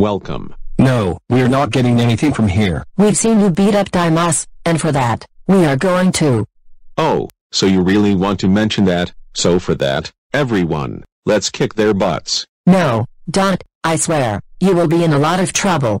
Welcome. No, we're not getting anything from here. We've seen you beat up Dimas, and for that, we are going to. Oh, so you really want to mention that, so for that, everyone, let's kick their butts. No, don't, I swear, you will be in a lot of trouble.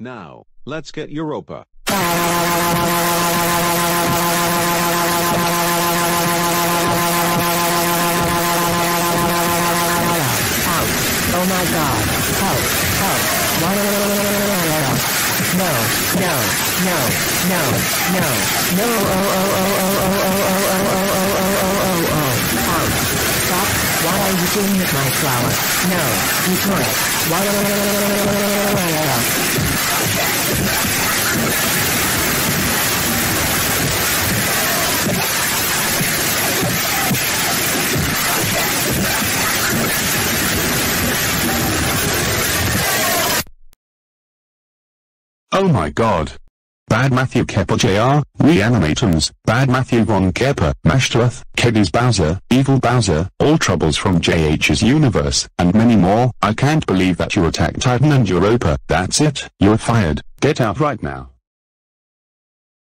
Now, let's get Europa. Oh my god. Help. Help. No, no, no, no, no, no, oh, oh, oh, oh, oh, oh, oh, oh, oh, oh, oh, oh, oh, oh, out. Stop. What are you doing with my flower? No, you tore it. Why? Oh my god. Bad Matthew Koopa Jr., Reanimatums, Bad Matthew Von Koopa, Mashtuth, Keddies Bowser, Evil Bowser, All Troubles from JH's Universe, and many more. I can't believe that you attacked Titan and Europa. That's it, you're fired. Get out right now.